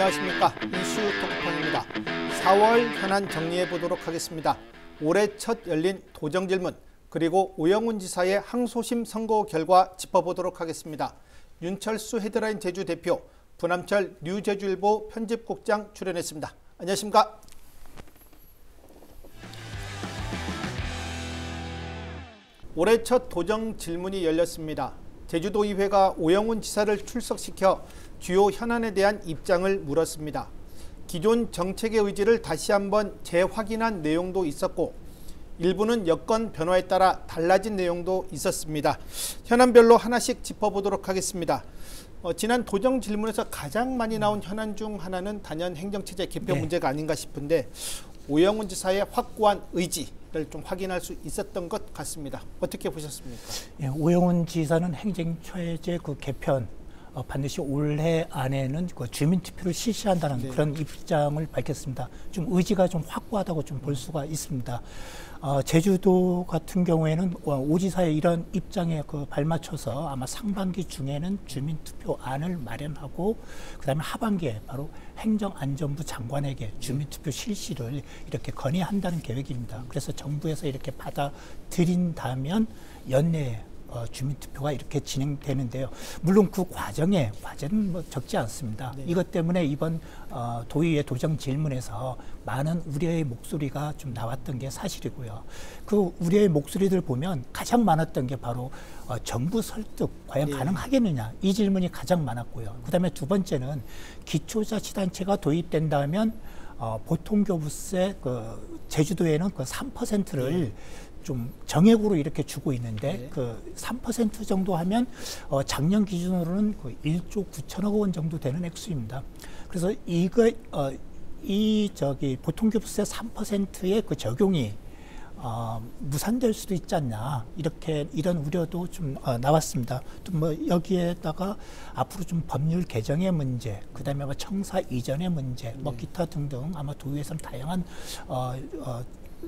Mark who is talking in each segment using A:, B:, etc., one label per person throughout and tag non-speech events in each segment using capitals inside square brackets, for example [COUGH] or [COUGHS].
A: 안녕하십니까 이슈 톡방입니다. 4월 현안 정리해 보도록 하겠습니다. 올해 첫 열린 도정 질문 그리고 오영훈 지사의 항소심 선고 결과 짚어보도록 하겠습니다. 윤철수 헤드라인 제주 대표 부남철 뉴제주일보 편집국장 출연했습니다. 안녕하십니까? 올해 첫 도정 질문이 열렸습니다. 제주도의회가 오영훈 지사를 출석시켜 주요 현안에 대한 입장을 물었습니다. 기존 정책의 의지를 다시 한번 재확인한 내용도 있었고 일부는 여건 변화에 따라 달라진 내용도 있었습니다. 현안별로 하나씩 짚어보도록 하겠습니다. 어, 지난 도정 질문에서 가장 많이 나온 현안 중 하나는 단연 행정체제 개편
B: 네.
A: 문제가 아닌가 싶은데 오영훈 지사의 확고한 의지를 좀 확인할 수 있었던 것 같습니다. 어떻게 보셨습니까?
B: 예, 오영훈 지사는 행정체제 그 개편 어, 반드시 올해 안에는 그 주민 투표를 실시한다는
A: 네.
B: 그런 입장을 밝혔습니다. 좀 의지가 좀 확고하다고 좀 볼 수가 있습니다. 어, 제주도 같은 경우에는 어, 오 지사의 이런 입장에 그 발맞춰서 아마 상반기 중에는 주민 투표안을 마련하고 그다음에 하반기에 바로 행정안전부 장관에게 주민 투표 실시를 이렇게 건의한다는 계획입니다. 그래서 정부에서 이렇게 받아들인다면 연내에 어, 주민투표가 이렇게 진행되는데요. 물론 그 과정에 과제는 뭐 적지 않습니다.
A: 네.
B: 이것 때문에 이번 어, 도의회 도정 질문에서 많은 우려의 목소리가 좀 나왔던 게 사실이고요. 그 우려의 목소리들 보면 가장 많았던 게 바로 어, 정부 설득 과연
A: 네.
B: 가능하겠느냐 이 질문이 가장 많았고요. 그다음에 두 번째는 기초자치단체가 도입된다면 어, 보통교부세 그 제주도에는 그 3%를 좀 정액으로 이렇게 주고 있는데
A: 네.
B: 그3% 정도 하면 어, 작년 기준으로는 그 1조 9천억 원 정도 되는 액수입니다. 그래서 이거 어, 이 저기 보통교부세 3%의 그 적용이 어, 무산될 수도 있지 않냐 이렇게 이런 우려도 좀 어, 나왔습니다. 또 뭐 여기에다가 앞으로 좀 법률 개정의 문제, 그다음에 뭐 청사 이전의 문제, 뭐 기타 등등 아마 도의에서는 다양한 어, 어,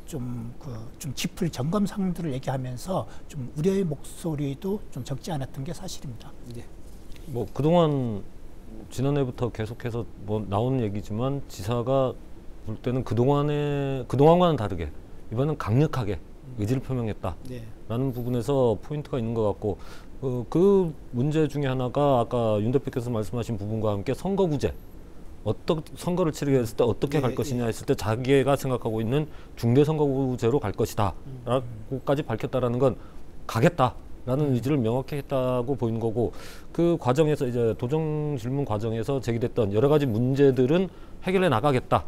B: 좀그좀 짚을 점검 사항들을 얘기하면서 좀 우려의 목소리도 좀 적지 않았던 게 사실입니다.
A: 네.
C: 뭐 그동안 지난해부터 계속해서 뭐 나오는 얘기지만 지사가 볼 때는 그동안에 그동안과는 다르게 이번엔 강력하게 의지를 표명했다라는
A: 네.
C: 부분에서 포인트가 있는 것 같고 어, 그 문제 중에 하나가 아까 윤 대표께서 말씀하신 부분과 함께 선거구제 어떤 선거를 치르게 했을 때 어떻게
A: 네,
C: 갈 것이냐 했을 때 자기가 생각하고 있는 중대 선거구제로 갈 것이다라고까지 밝혔다라는 건 가겠다 라는 의지를 명확히 했다고 보이는 거고 그 과정에서 이제 도정 질문 과정에서 제기됐던 여러 가지 문제들은 해결해 나가겠다.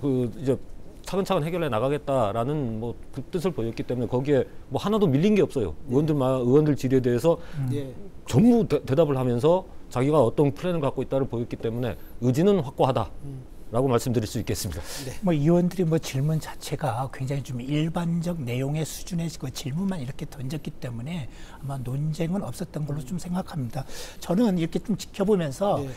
C: 그 이제 차근차근 해결해 나가겠다라는 뭐 그 뜻을 보였기 때문에 거기에 뭐 하나도 밀린 게 없어요. 의원들만 의원들 질의에 대해서
A: 네.
C: 전부 대, 답을 하면서 자기가 어떤 플랜을 갖고 있다를 보였기 때문에 의지는 확고하다 라고 말씀드릴 수 있겠습니다.
B: 뭐 의원들이 뭐 질문 자체가 굉장히 좀 일반적 내용의 수준의 그 질문만 이렇게 던졌기 때문에 아마 논쟁은 없었던 걸로 좀 생각합니다. 저는 이렇게 좀 지켜보면서
A: 네.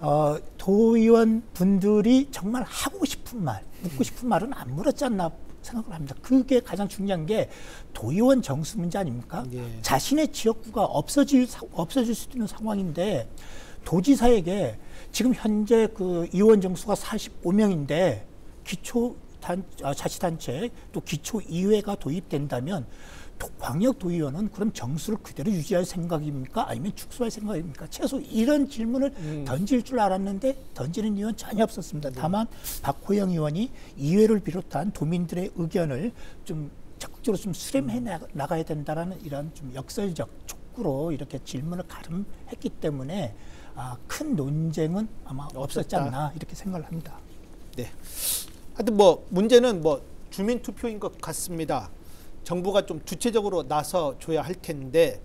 B: 어, 도의원 분들이 정말 하고 싶은 말, 묻고 싶은 말은 안 물었지 않나 생각을 합니다. 그게 가장 중요한 게 도의원 정수 문제 아닙니까?
A: 예.
B: 자신의 지역구가 없어질 사- 없어질 수도 있는 상황인데 도지사에게 지금 현재 그 의원 정수가 45명인데 기초 단 아, 자치단체 또 기초 의회가 도입된다면 도- 광역 도의원은 그럼 정수를 그대로 유지할 생각입니까? 아니면 축소할 생각입니까? 최소 이런 질문을
A: 음.
B: 던질 줄 알았는데 던지는 의원 전혀 없었습니다. 다만 박호영 의원이 의회를 비롯한 도민들의 의견을 좀 적극적으로 좀 수렴해 나- 나가야 된다라는 이런 좀 역설적 촉구로 이렇게 질문을 가름했기 때문에 아, 큰 논쟁은 아마 없었지. 않나 이렇게 생각을 합니다.
A: 네. 하여튼 뭐 문제는 뭐 주민 투표인 것 같습니다. 정부가 좀 주체적으로 나서 줘야 할 텐데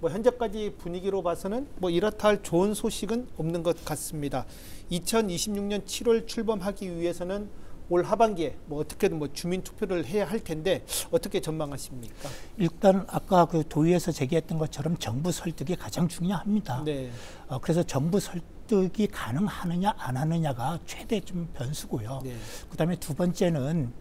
A: 뭐 현재까지 분위기로 봐서는 뭐 이렇다 할 좋은 소식은 없는 것 같습니다. 2026년 7월 출범하기 위해서는 올 하반기에 뭐 어떻게든 뭐 주민 투표를 해야 할 텐데 어떻게 전망하십니까?
B: 일단 아까 그 도의에서 제기했던 것처럼 정부 설득이 가장 중요합니다.
A: 네.
B: 어, 그래서 정부 설득 이 가능하느냐 안 하느냐가 최대 좀 변수고요.
A: 네.
B: 그다음에 두 번째는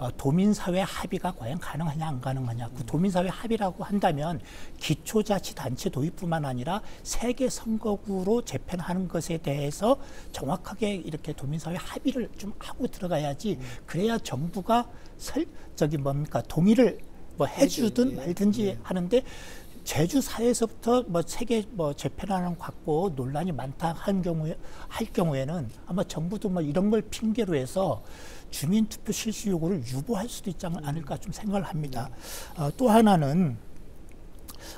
B: 어, 도민사회 합의가 과연 가능하냐 안 가능하냐. 그 도민사회 합의라고 한다면 기초자치단체 도입뿐만 아니라 세계 선거구로 재편하는 것에 대해서 정확하게 이렇게 도민사회 합의를 좀 하고 들어가야지. 그래야 정부가 설 저기 뭡니까 동의를 뭐 해주든 말든지 하는데 제주 사회에서부터 뭐 세계 뭐 재편안을 갖고 논란이 많다 한 경우에 할 경우에는 아마 정부도 뭐 이런 걸 핑계로 해서 주민 투표 실시 요구를 유보할 수도 있지 않을까 좀 생각을 합니다. 어, 또 하나는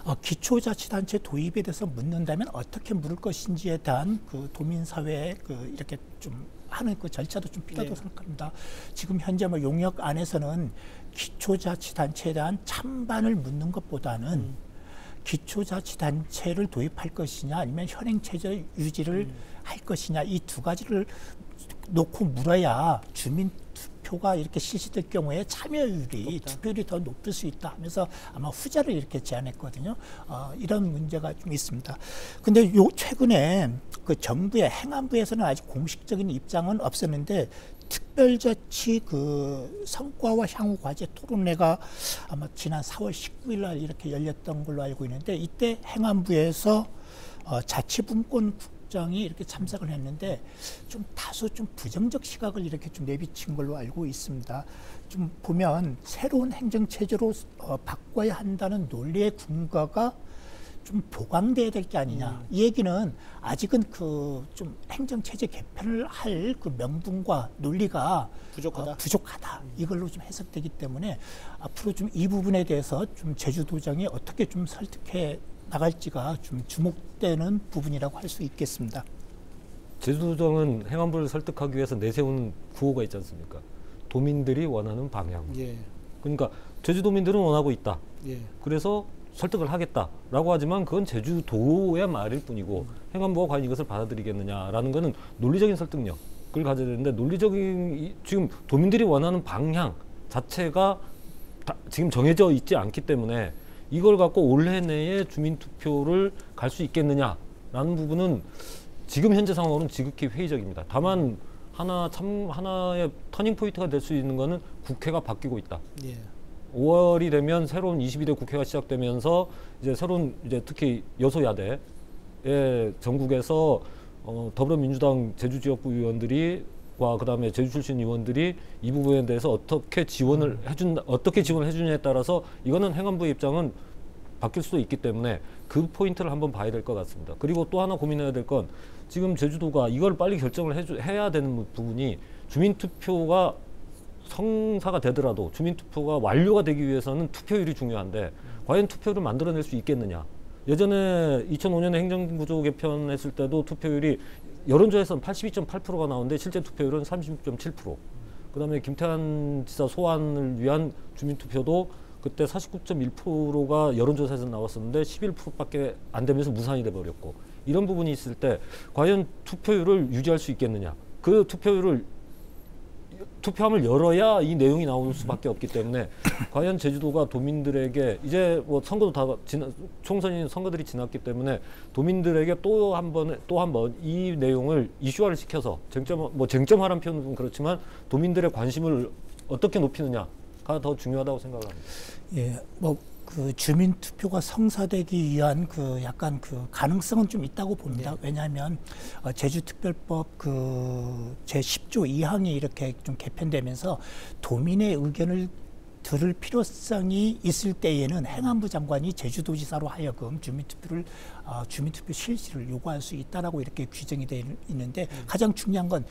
B: 어, 기초자치단체 도입에 대해서 묻는다면 어떻게 물을 것인지에 대한 그 도민사회의 그 이렇게 좀 하는 그 절차도 좀 필요하다고
A: 네.
B: 생각합니다. 지금 현재 뭐 용역 안에서는 기초자치단체에 대한 찬반을 묻는 것보다는 기초자치단체를 도입할 것이냐 아니면 현행체제 유지를 할 것이냐 이 두 가지를 놓고 물어야 주민 투표가 이렇게 실시될 경우에 참여율이 투표율이 더 높을 수 있다 하면서 아마 후자를 이렇게 제안했거든요. 어, 이런 문제가 좀 있습니다. 근데 요 최근에 그 정부의 행안부에서는 아직 공식적인 입장은 없었는데 특별자치 그 성과와 향후 과제 토론회가 아마 지난 4월 19일 날 이렇게 열렸던 걸로 알고 있는데 이때 행안부에서 어, 자치분권 국장이 이렇게 참석을 했는데 좀 다소 좀 부정적 시각을 이렇게 좀 내비친 걸로 알고 있습니다. 좀 보면 새로운 행정 체제로 어, 바꿔야 한다는 논리의 근거가 좀 보강돼야 될 게 아니냐. 이 얘기는 아직은 그 좀 행정 체제 개편을 할 그 명분과 논리가
A: 부족하다.
B: 어, 부족하다. 이걸로 좀 해석되기 때문에 앞으로 좀 이 부분에 대해서 좀 제주도정이 어떻게 좀 설득해 나갈지가 좀 주목되는 부분이라고 할 수 있겠습니다.
C: 제주도정은 행안부를 설득하기 위해서 내세운 구호가 있지 않습니까? 도민들이 원하는 방향.
A: 예.
C: 그러니까 제주도민들은 원하고 있다.
A: 예.
C: 그래서 설득을 하겠다라고 하지만 그건 제주도의 말일 뿐이고 행안부가 과연 이것을 받아들이겠느냐라는 것은 논리적인 설득력을 가져야 되는데 논리적인 이- 지금 도민들이 원하는 방향 자체가 다 지금 정해져 있지 않기 때문에 이걸 갖고 올해 내에 주민 투표를 갈 수 있겠느냐라는 부분은 지금 현재 상황으로는 지극히 회의적입니다. 다만 하나 참 하나의 turning point가 될 수 있는 거는 국회가 바뀌고 있다.
A: 예.
C: 5월이 되면 새로운 22대 국회가 시작되면서 이제 새로운 이제 특히 여소야대의 정국에서 어, 더불어민주당 제주 지역구 의원들이 과 그다음에 제주 출신 의원들이 이 부분에 대해서 어떻게 지원을 해준 어떻게 지원을 해주냐에 따라서 이거는 행안부의 입장은 바뀔 수도 있기 때문에 그 포인트를 한번 봐야 될 것 같습니다. 그리고 또 하나 고민해야 될 건 지금 제주도가 이걸 빨리 결정을 해야 되는 부분이 주민투표가 성사가 되더라도 주민투표가 완료가 되기 위해서는 투표율이 중요한데 과연 투표를 만들어낼 수 있겠느냐. 예전에 2005년에 행정구조 개편했을 때도 투표율이 여론조사에서는 82.8%가 나오는데 실제 투표율은 36.7%. 그다음에 김태환 지사 소환을 위한 주민투표도 그때 49.1%가 여론조사에서 나왔었는데 11%밖에 안 되면서 무산이 돼버렸고 이런 부분이 있을 때 과연 투표율을 유지할 수 있겠느냐. 그 투표율을 투표함을 열어야 이 내용이 나올 수밖에 없기 때문에 [COUGHS] 과연 제주도가 도민들에게 이제 뭐 선거도 다 지나 총선이 선거들이 지났기 때문에 도민들에게 또 한 번 또 한 번 이 내용을 이슈화를 시켜서 쟁점 뭐 쟁점화란 표현은 좀 그렇지만 도민들의 관심을 어떻게 높이느냐가 더 중요하다고 생각합니다.
B: 예, 뭐 그 주민 투표가 성사되기 위한 그 약간 그 가능성은 좀 있다고 봅니다. 왜냐하면 어, 제주특별법 그 제 10조 2항이 이렇게 좀 개편되면서 도민의 의견을 들을 필요성이 있을 때에는 행안부 장관이 제주도지사로 하여금 주민투표를 어, 주민투표 실시를 요구할 수 있다라고 이렇게 규정이 되어 있는데 가장 중요한 건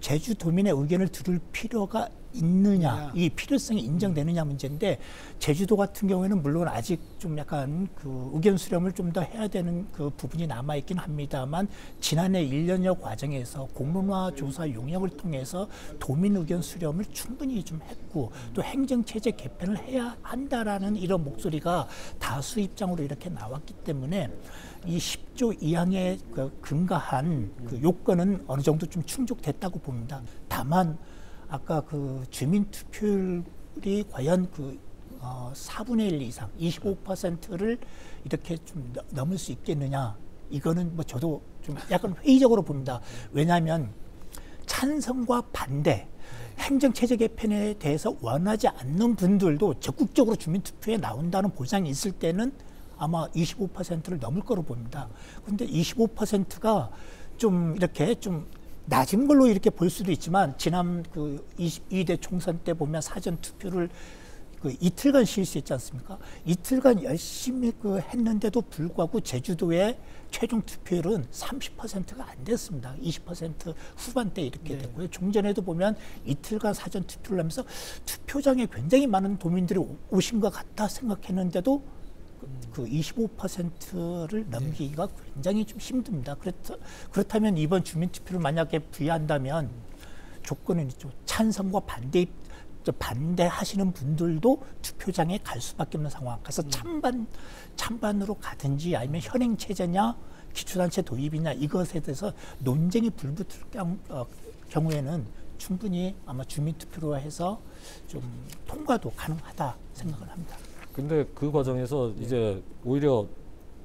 B: 제주도민의 의견을 들을 필요가 있느냐, 이 필요성이 인정되느냐 문제인데 제주도 같은 경우에는 물론 아직 좀 약간 그 의견 수렴을 좀 더 해야 되는 그 부분이 남아 있긴 합니다만 지난해 1년여 과정에서 공론화 조사 용역을 통해서 도민 의견 수렴을 충분히 좀 했고 또 행정 체제 개편을 해야 한다라는 이런 목소리가 다수 입장으로 이렇게 나왔기 때문에 이 10조 2항에 그 근거한 그 요건은 어느 정도 좀 충족됐다고 봅니다. 다만 아까 그 주민 투표율이 과연 그 어, 4분의 1 이상, 25%를 이렇게 좀 너- 넘을 수 있겠느냐? 이거는 뭐 저도 좀 약간 회의적으로 봅니다. 왜냐하면 찬성과 반대 행정체제 개편에 대해서 원하지 않는 분들도 적극적으로 주민투표에 나온다는 보장이 있을 때는 아마 25%를 넘을 거로 봅니다. 그런데 25%가 좀 이렇게 좀 낮은 걸로 이렇게 볼 수도 있지만 지난 그 22대 총선 때 보면 사전 투표를 그 이틀간 쉴수 있지 않습니까? 이틀간 열심히 그 했는데도 불구하고 제주도의 최종 투표율은 30%가 안 됐습니다. 20% 후반대 이렇게
A: 네.
B: 됐고요. 종전에도 보면 이틀간 사전 투표를 하면서 투표장에 굉장히 많은 도민들이 오- 오신 것 같다 생각했는데도 그 25%를 넘기기가 굉장히 좀 힘듭니다. 그렇다, 그렇다면 이번 주민투표를 만약에 부여한다면 조건은 있죠. 찬성과 반대 저 반대하시는 분들도 투표장에 갈 수밖에 없는 상황. 그래서 찬반 찬반으로 가든지 아니면 현행 체제냐 기초단체 도입이냐 이것에 대해서 논쟁이 불붙을 경, 어, 경우에는 충분히 아마 주민투표로 해서 좀 통과도 가능하다 생각을 합니다.
C: 근데 그 과정에서 이제 오히려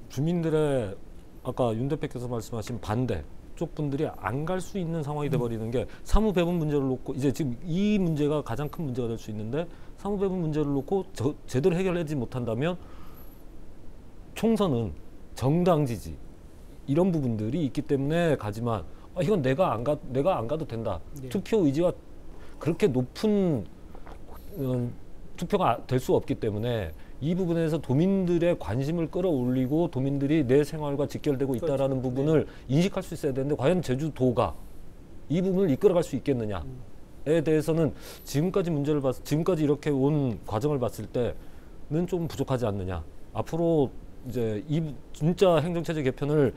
C: 주민들의 아까 윤 대표께서 말씀하신 반대 쪽 분들이 안 갈 수 있는 상황이 돼버리는 게 사무 배분 문제를 놓고 이제 지금 이 문제가 가장 큰 문제가 될 수 있는데 사무 배분 문제를 놓고 저, 제대로 해결하지 못한다면 총선은 정당 지지 이런 부분들이 있기 때문에 가지만 아, 이건 내가 안 가, 내가 안 가도 된다.
A: 예.
C: 투표 의지가 그렇게 높은 음, 투표가 될 수 없기 때문에 이 부분에서 도민들의 관심을 끌어올리고 도민들이 내 생활과 직결되고
A: 그렇죠.
C: 있다라는 부분을 인식할 수 있어야 되는데 과연 제주도가 이 부분을 이끌어갈 수 있겠느냐에 대해서는 지금까지 문제를 봤 지금까지 이렇게 온 과정을 봤을 때는 좀 부족하지 않느냐. 앞으로 이제 이 부- 진짜 행정체제 개편을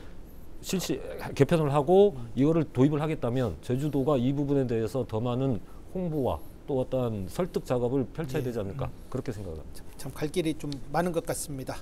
C: 실시 개편을 하고 이거를 도입을 하겠다면 제주도가 이 부분에 대해서 더 많은 홍보와 또 어떠한 설득 작업을 펼쳐야 되지 않을까 그렇게 생각합니다.
A: 참 갈 길이 좀 많은 것 같습니다.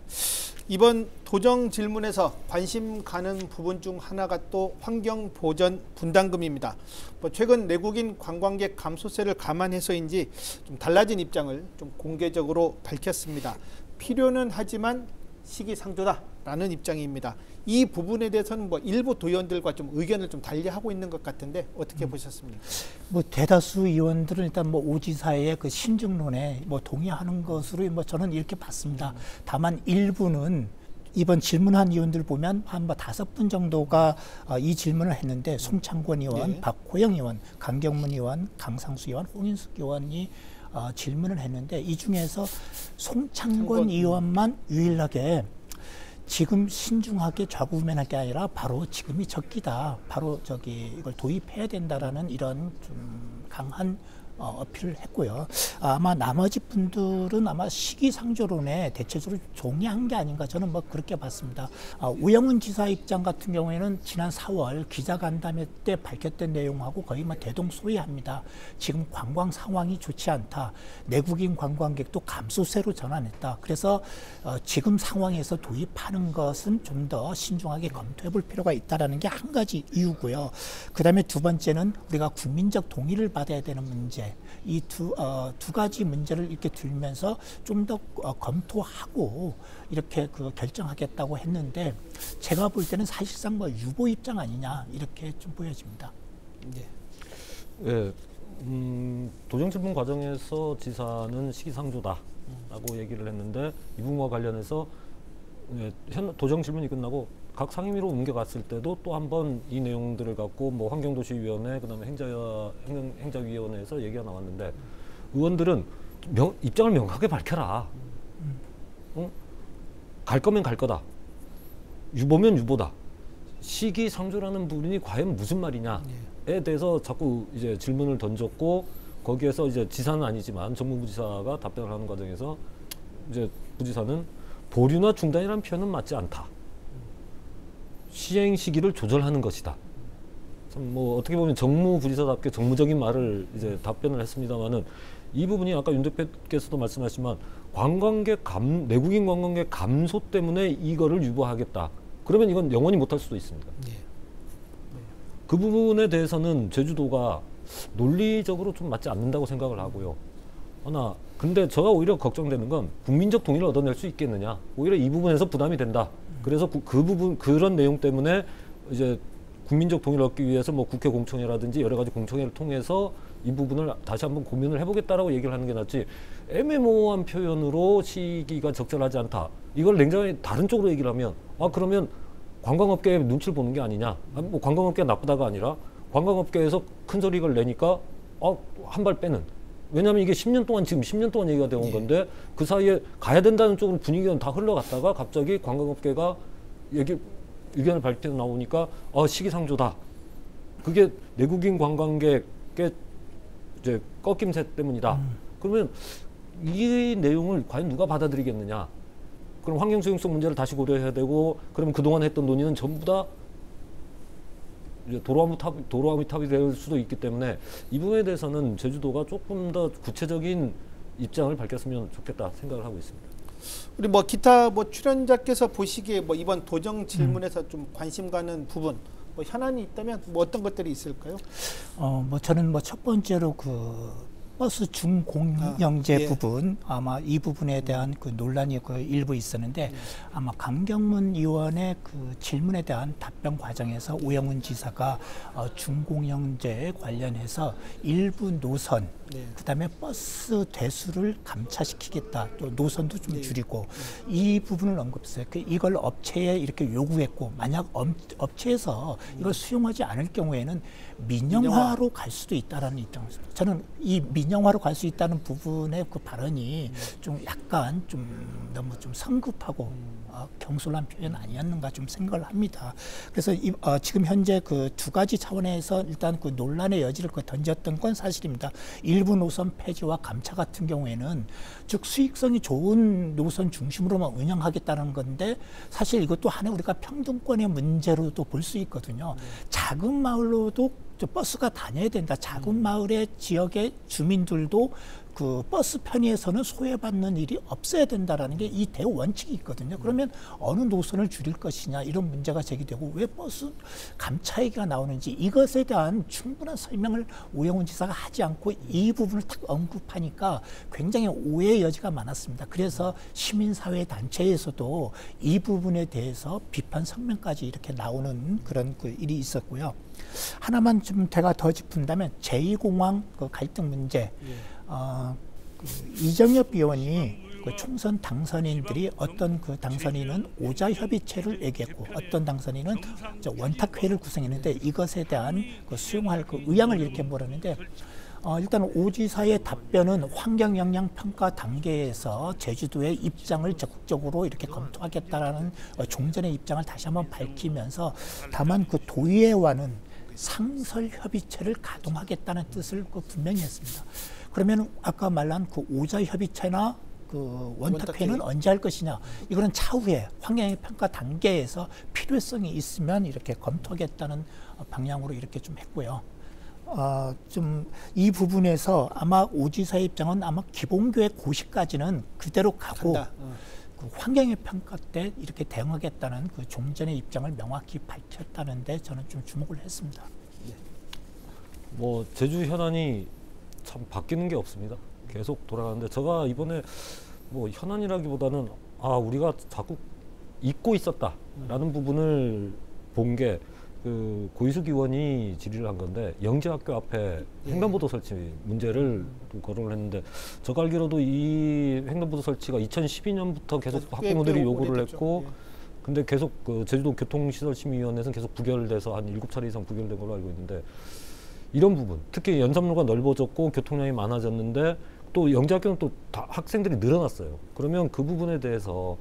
A: 이번 도정 질문에서 관심 가는 부분 중 하나가 또 환경 보전 분담금입니다. 뭐 최근 내국인 관광객 감소세를 감안해서인지 좀 달라진 입장을 좀 공개적으로 밝혔습니다. 필요는 하지만 시기상조다라는 입장입니다. 이 부분에 대해서는 뭐 일부 도의원들과 좀 의견을 좀 달리하고 있는 것 같은데 어떻게 보셨습니까?
B: 뭐 대다수 의원들은 일단 뭐 오지사의 그 신중론에 뭐 동의하는 것으로 뭐 저는 이렇게 봤습니다. 다만 일부는 이번 질문한 의원들 보면 한 뭐 다섯 분 정도가 어, 이 질문을 했는데 송창권 의원,
A: 예.
B: 박호영 의원, 강경문 의원, 강상수 의원, 홍인숙 의원이 어, 질문을 했는데 이 중에서 송창권
A: 창권,
B: 의원만 유일하게 지금 신중하게 좌구우면할 게 아니라 바로 지금이 적기다. 바로 저기 이걸 도입해야 된다라는 이런 좀 강한 어, 어필을 했고요. 아마 나머지 분들은 아마 시기상조론에 대체적으로 동의한 게 아닌가 저는 뭐 그렇게 봤습니다. 아, 우영훈 지사 입장 같은 경우에는 지난 4월 기자간담회 때 밝혔던 내용하고 거의 뭐 대동소이합니다. 지금 관광 상황이 좋지 않다. 내국인 관광객도 감소세로 전환했다. 그래서 어, 지금 상황에서 도입하는 것은 좀 더 신중하게 검토해 볼 필요가 있다라는 게 한 가지 이유고요. 그다음에 두 번째는 우리가 국민적 동의를 받아야 되는 문제. 이두 어, 두 가지 문제를 이렇게 들면서 좀더 어, 검토하고 이렇게 그 결정하겠다고 했는데 제가 볼 때는 사실상 뭐 유보 입장 아니냐 이렇게 좀 보여집니다.
A: 예.
C: 예, 음, 도정 질문 과정에서 지사는 시기상조다라고 얘기를 했는데 이 부분과 관련해서 예, 현 도정 질문이 끝나고 각 상임위로 옮겨갔을 때도 또 한 번 이 내용들을 갖고 뭐 환경도시위원회 그다음에 행자 행정, 행자위원회에서 얘기가 나왔는데 의원들은 명, 입장을 명확하게 밝혀라. 어? 갈 거면 갈 거다. 유보면 유보다. 시기상조라는 부분이 과연 무슨 말이냐에 대해서 자꾸 이제 질문을 던졌고 거기에서 이제 지사는 아니지만 정무부지사가 답변을 하는 과정에서 이제 부지사는 보류나 중단이라는 표현은 맞지 않다. 시행 시기를 조절하는 것이다. 참뭐 어떻게 보면 정무부지사답게 정무적인 말을 이제 답변을 했습니다만은 이 부분이 아까 윤 대표께서도 말씀하셨지만 관광객 감 내국인 관광객 감소 때문에 이거를 유보하겠다. 그러면 이건 영원히 못할 수도 있습니다.
A: 예.
C: 그 부분에 대해서는 제주도가 논리적으로 좀 맞지 않는다고 생각을 하고요. 하나 근데 제가 오히려 걱정되는 건 국민적 동의를 얻어낼 수 있겠느냐. 오히려 이 부분에서 부담이 된다. 그래서 그, 그 부분 그런 내용 때문에 이제 국민적 동의를 얻기 위해서 뭐 국회 공청회라든지 여러 가지 공청회를 통해서 이 부분을 다시 한번 고민을 해보겠다라고 얘기를 하는 게 낫지 애매모호한 표현으로 시기가 적절하지 않다. 이걸 냉정히 다른 쪽으로 얘기를 하면 아 그러면 관광업계의 눈치를 보는 게 아니냐. 아, 뭐 관광업계가 나쁘다가 아니라 관광업계에서 큰 소리를 내니까 어, 한발 빼는. 왜냐하면 이게 10년 동안 지금 10년 동안 얘기가 되어 온 건데 그 사이에 가야 된다는 쪽으로 분위기는 다 흘러갔다가 갑자기 관광업계가 얘기 의견을 밝혀 나오니까 어 시기상조다. 그게 내국인 관광객의 이제 꺾임세 때문이다. 그러면 이 내용을 과연 누가 받아들이겠느냐? 그럼 환경 수용성 문제를 다시 고려해야 되고 그러면 그동안 했던 논의는 전부 다 도로아미타불 도로아미타불이 될 수도 있기 때문에 이 부분에 대해서는 제주도가 조금 더 구체적인 입장을 밝혔으면 좋겠다 생각을 하고 있습니다.
A: 우리 뭐 기타 뭐 출연자께서 보시기에 뭐 이번 도정 질문에서 좀 관심 가는 부분 뭐 현안이 있다면 뭐 어떤 것들이 있을까요?
B: 어, 뭐 저는 뭐 첫 번째로 그 버스 준공영제
A: 아, 예.
B: 부분 아마 이 부분에 대한 그 논란이 그 일부 있었는데 아마 강경문 의원의 그 질문에 대한 답변 과정에서 오영훈 지사가 어, 준공영제 관련해서 일부 노선
A: 네.
B: 그다음에 버스 대수를 감차시키겠다 또 노선도 좀 줄이고 이 부분을 언급했어요. 그 이걸 업체에 이렇게 요구했고 만약 업, 업체에서 이걸 수용하지 않을 경우에는 민영화로 갈 수도 있다라는 입장이었습니다. 저는 이 민영화로 갈 수 있다는 부분의 그 발언이 좀 약간 좀 너무 좀 성급하고 어, 경솔한 표현 아니었는가 좀 생각을 합니다. 그래서 이, 어, 지금 현재 그 두 가지 차원에서 일단 그 논란의 여지를 그 던졌던 건 사실입니다. 일부 노선 폐지와 감차 같은 경우에는 즉 수익성이 좋은 노선 중심으로만 운영하겠다는 건데 사실 이것도 하나의 우리가 평등권의 문제로도 볼 수 있거든요. 작은 마을로도 저 버스가 다녀야 된다. 작은 마을의 지역의 주민들도 그 버스 편의에서는 소외받는 일이 없어야 된다라는 게 이 대원칙이 있거든요. 그러면 어느 노선을 줄일 것이냐 이런 문제가 제기되고 왜 버스 감차 얘기가 나오는지 이것에 대한 충분한 설명을 오영훈 지사가 하지 않고 이 부분을 탁 언급하니까 굉장히 오해의 여지가 많았습니다. 그래서 시민사회 단체에서도 이 부분에 대해서 비판 성명까지 이렇게 나오는 그런 그 일이 있었고요. 하나만 좀 제가 더 짚은다면 제2공항 그 갈등 문제. 어, 그 이정엽 의원이 그 총선 당선인들이 어떤 그 당선인은 오자 협의체를 얘기했고 어떤 당선인은 저 원탁회를 구성했는데 이것에 대한 그 수용할 그 의향을 이렇게 물었는데 어, 일단 오지사의 답변은 환경 영향 평가 단계에서 제주도의 입장을 적극적으로 이렇게 검토하겠다라는 어, 종전의 입장을 다시 한번 밝히면서 다만 그 도의회와는 상설 협의체를 가동하겠다는 뜻을 그 분명히 했습니다. 그러면 아까 말한 그 오자 협의체나 그 원탁회는
A: 원탁회.
B: 언제 할 것이냐 이거는 차후에 환경 평가 단계에서 필요성이 있으면 이렇게 검토하겠다는 어, 방향으로 이렇게 좀 했고요. 어, 좀 이 부분에서 아마 오지사의 입장은 아마 기본교획 고시까지는 그대로 가고.
A: 어.
B: 그 환경의 평가 때 이렇게 대응하겠다는 그 종전의 입장을 명확히 밝혔다는데 저는 좀 주목을 했습니다.
C: 뭐 제주 현안이 참 바뀌는 게 없습니다. 계속 돌아가는데 제가 이번에 뭐 현안이라기보다는 아 우리가 자꾸 잊고 있었다라는 부분을 본 게 그 고이숙 의원이 질의를 한 건데 영재학교 앞에 횡단보도 설치 문제를 또 거론을 했는데 제가 알기로도 이 횡단보도 설치가 2012년부터 계속
A: 꽤-
C: 학부모들이
A: 꽤
C: 요구를. 했고
A: 예.
C: 근데 계속 그 제주도 교통시설심의위원회에서는 계속 부결돼서 한 일곱 차례 이상 부결된 걸로 알고 있는데 이런 부분 특히 연산로가 넓어졌고 교통량이 많아졌는데 또 영재학교는 또다 학생들이 늘어났어요. 그러면 그 부분에 대해서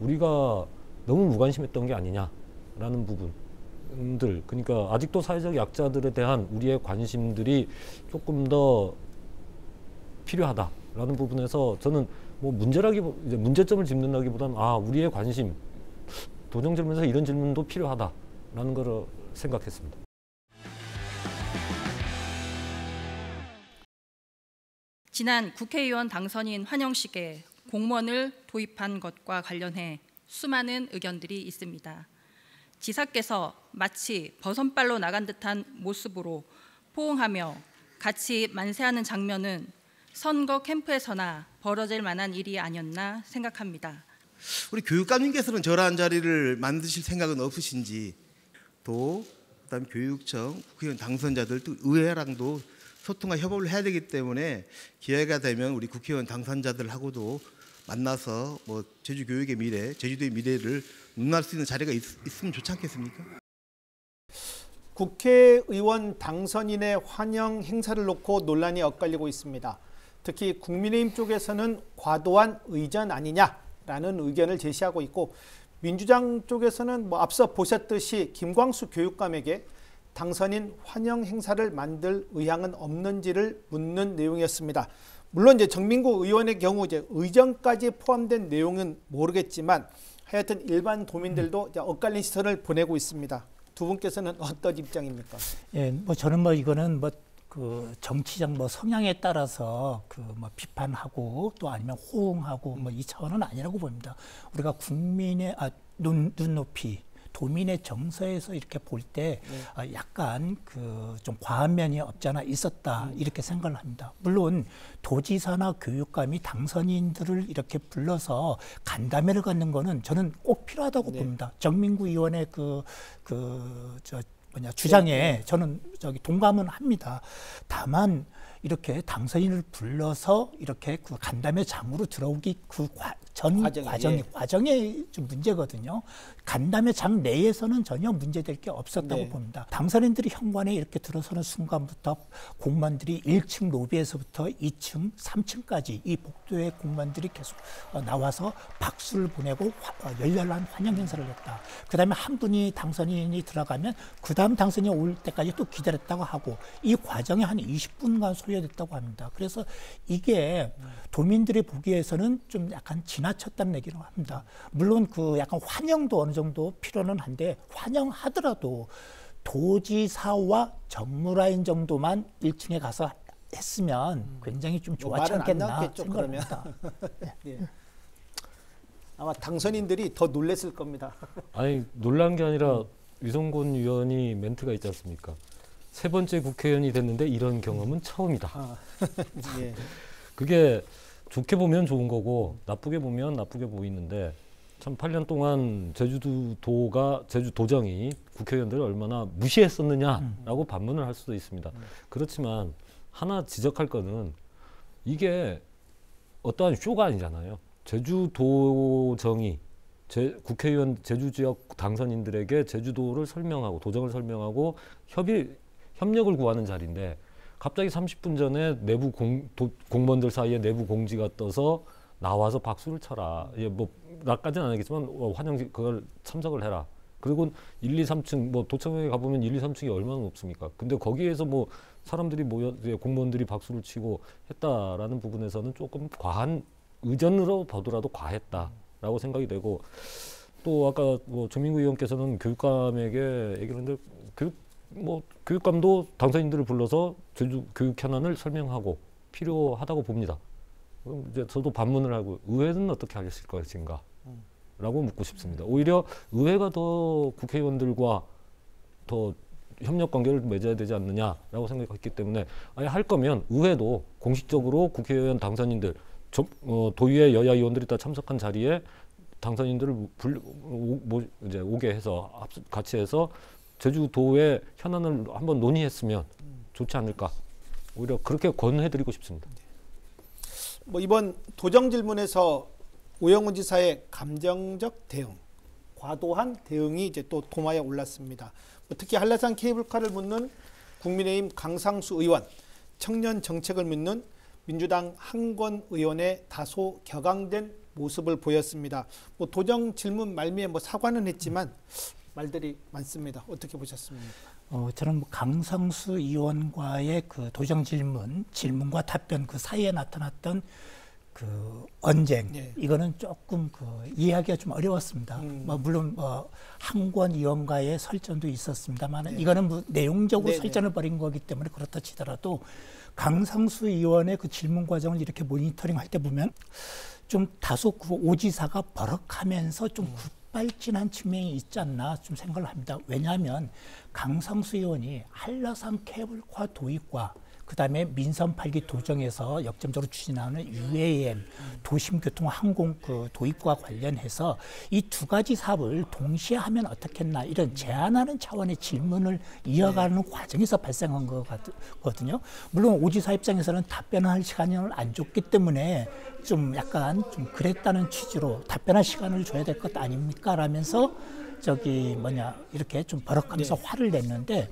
C: 우리가 너무 무관심했던 게 아니냐라는 부분들 그러니까 아직도 사회적 약자들에 대한 우리의 관심들이 조금 더 필요하다라는 부분에서 저는 뭐 문제라기 이제 문제점을 짚는다기보다는 아 우리의 관심 도정 질문에서 이런 질문도 필요하다라는 거를 생각했습니다.
D: 지난 국회의원 당선인 환영식에 공무원을 도입한 것과 관련해 수많은 의견들이 있습니다. 지사께서 마치 버선발로 나간 듯한 모습으로 포옹하며 같이 만세하는 장면은 선거 캠프에서나 벌어질 만한 일이 아니었나 생각합니다.
E: 우리 교육감님께서는 저러한 자리를 만드실 생각은 없으신지 또 그다음 교육청 국회의원 당선자들 또 의회랑도 소통과 협업을 해야 되기 때문에 기회가 되면 우리 국회의원 당선자들하고도 만나서 뭐 제주 교육의 미래, 제주도의 미래를 논할 수 있는 자리가 있, 있으면 좋지 않겠습니까?
A: 국회의원 당선인의 환영 행사를 놓고 논란이 엇갈리고 있습니다. 특히 국민의힘 쪽에서는 과도한 의전 아니냐라는 의견을 제시하고 있고 민주당 쪽에서는 뭐 앞서 보셨듯이 김광수 교육감에게 당선인 환영 행사를 만들 의향은 없는지를 묻는 내용이었습니다. 물론 이제 정민구 의원의 경우 이제 의전까지 포함된 내용은 모르겠지만 하여튼 일반 도민들도 엇갈린 시선을 보내고 있습니다. 두 분께서는 어떤 입장입니까?
B: 예, 뭐 저는 뭐 이거는 뭐 그 정치적 뭐 성향에 따라서 그 뭐 비판하고 또 아니면 호응하고 뭐 이 차원은 아니라고 봅니다. 우리가 국민의 아, 눈, 눈높이 도민의 정서에서 이렇게 볼때 네. 어, 약간 그 좀 과한 면이 없잖아 있었다 음. 이렇게 생각을 합니다. 물론 도지사나 교육감이 당선인들을 이렇게 불러서 간담회를 갖는 거는 저는 꼭 필요하다고 네. 봅니다. 정민구 의원의 그그저 뭐냐 주장에 네. 저는 저기 동감은 합니다. 다만 이렇게 당선인을 불러서 이렇게 그 간담회 장으로 들어오기 그 과, 전 과정이, 과정이, 예. 과정이 좀 문제거든요. 간담회 장 내에서는 전혀 문제될 게 없었다고 네. 봅니다. 당선인들이 현관에 이렇게 들어서는 순간부터 공무원들이 1층 로비에서부터 2층, 3층까지 이 복도의 공무원들이 계속 어, 나와서 박수를 보내고 화, 어, 열렬한 환영 행사를 했다. 그 다음에 한 분이 당선인이 들어가면 그 다음 당선인이 올 때까지 또 기다렸다고 하고 이 과정이 한 20분간 소요됐다고 합니다. 그래서 이게 도민들이 보기에서는 좀 약간 지나쳤다는 얘기를 합니다. 물론 그 약간 환영도 어느 정도 필요는 한데 환영하더라도 도지사와 정무라인 정도만 1층에 가서 했으면 음. 굉장히 좀뭐 좋았지 않겠나 생각합니다. [LAUGHS] 네. 예.
A: 아마 당선인들이 더 놀랬을 겁니다. [LAUGHS]
C: 아니 놀란 게 아니라 유성곤 의원이 멘트가 있지 않습니까? 세 번째 국회의원이 됐는데 이런 경험은 처음이다. 아, [LAUGHS] 예. 그게 좋게 보면 좋은 거고 나쁘게 보면 나쁘게 보이는데 참 8년 동안 제주도가 제주도정이 국회의원들을 얼마나 무시했었느냐라고 반문을 할 수도 있습니다. 그렇지만 하나 지적할 거는 이게 어떠한 쇼가 아니잖아요. 제주도정이 제, 국회의원 제주 지역 당선인들에게 제주도를 설명하고 도정을 설명하고 협의 협력을 구하는 자리인데 갑자기 30분 전에 내부 공, 도, 공무원들 사이에 내부 공지가 떠서 나와서 박수를 쳐라. 예, 뭐 나까지는 안 하겠지만 어, 환영식 그걸 참석을 해라. 그리고 1, 2, 3층 뭐 도청에 가보면 1, 2, 3층이 얼마나 높습니까? 근데 거기에서 뭐 사람들이 모여 공무원들이 박수를 치고 했다라는 부분에서는 조금 과한 의전으로 보더라도 과했다라고 생각이 되고 또 아까 뭐 정민구 의원께서는 교육감에게 얘기를 했는데 뭐 교육감도 당선인들을 불러서 제주 교육 현안을 설명하고 필요하다고 봅니다. 그럼 이제 저도 반문을 하고 의회는 어떻게 하실 것인가? 라고 묻고 싶습니다. 오히려 의회가 더 국회의원들과 더 협력 관계를 맺어야 되지 않느냐라고 생각했기 때문에 아예 할 거면 의회도 공식적으로 국회의원 당선인들 저, 어, 도의회 여야 의원들이 다 참석한 자리에 당선인들을 불, 오, 뭐, 이제 오게 해서 같이 해서 제주도의 현안을 한번 논의했으면 좋지 않을까 오히려 그렇게 권해드리고 싶습니다.
A: 뭐 이번 도정 질문에서 오영훈 지사의 감정적 대응, 과도한 대응이 이제 또 도마에 올랐습니다. 뭐 특히 한라산 케이블카를 묻는 국민의힘 강상수 의원, 청년 정책을 묻는 민주당 한권 의원의 다소 격앙된 모습을 보였습니다. 뭐 도정 질문 말미에 뭐 사과는 했지만 말들이 많습니다. 어떻게 보셨습니까?
B: 어, 저는 뭐 강성수 의원과의 그 도정 질문, 질문과 답변 그 사이에 나타났던 그 언쟁 네. 이거는 조금 그 이해하기가 좀 어려웠습니다. 음. 뭐 물론 뭐 한권 의원과의 설전도 있었습니다만 네. 이거는 뭐 내용적으로 네, 네. 설전을 벌인 거기 때문에 그렇다 치더라도 강상수 의원의 그 질문 과정을 이렇게 모니터링 할 때 보면 좀 다소 그 오지사가 버럭하면서 좀 음. 급발진한 측면이 있지 않나 좀 생각을 합니다. 왜냐하면 강상수 의원이 한라산 케이블카 도입과 그다음에 민선 8기 도정에서 역점적으로 추진하는 UAM 도심교통 항공 그 도입과 관련해서 이 두 가지 사업을 동시에 하면 어떻겠나 이런 제안하는 차원의 질문을 이어가는 과정에서 발생한 거거든요. 물론 오지사 입장에서는 답변할 시간을 안 줬기 때문에 좀 약간 좀 그랬다는 취지로 답변할 시간을 줘야 될 것 아닙니까? 라면서 저기 뭐냐 이렇게 좀 버럭하면서 화를 냈는데